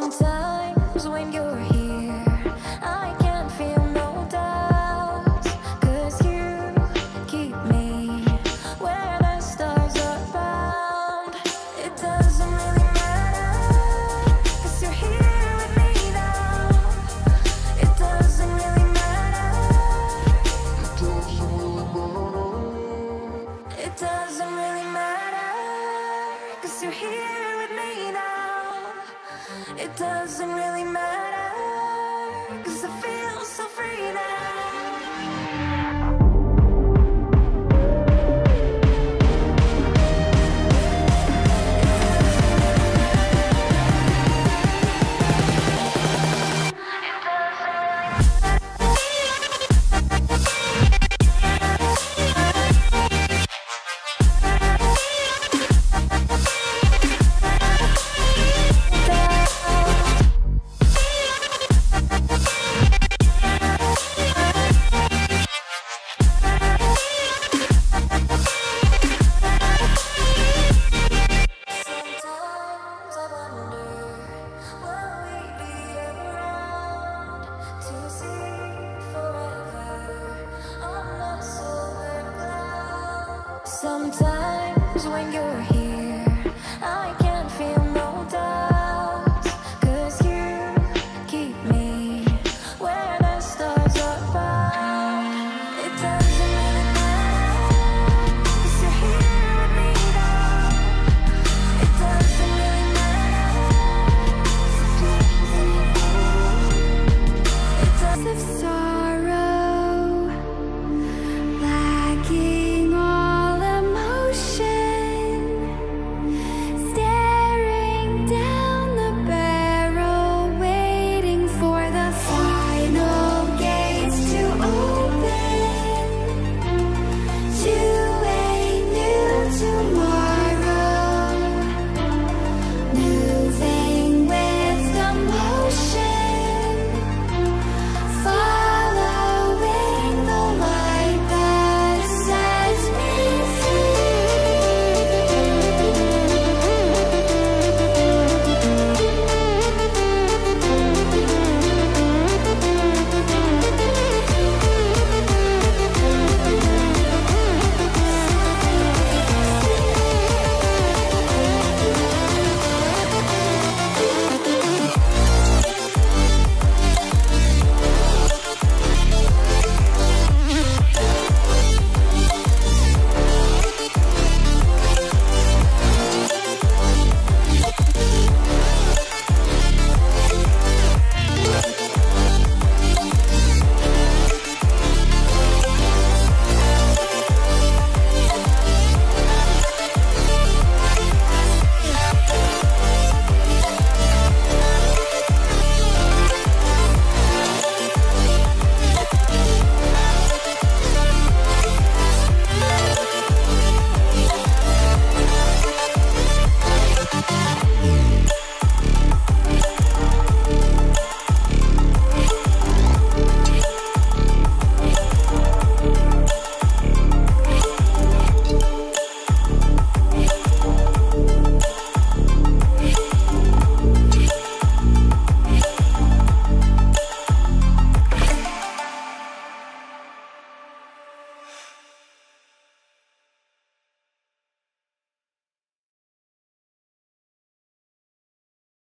Sometimes when you're Sometimes when you're here, I can't feel no doubt. Cause you keep me where the stars are bound. It doesn't really matter, you're here with me now. It doesn't really matter. It doesn't